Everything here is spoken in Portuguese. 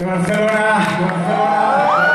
Barcelona, Barcelona.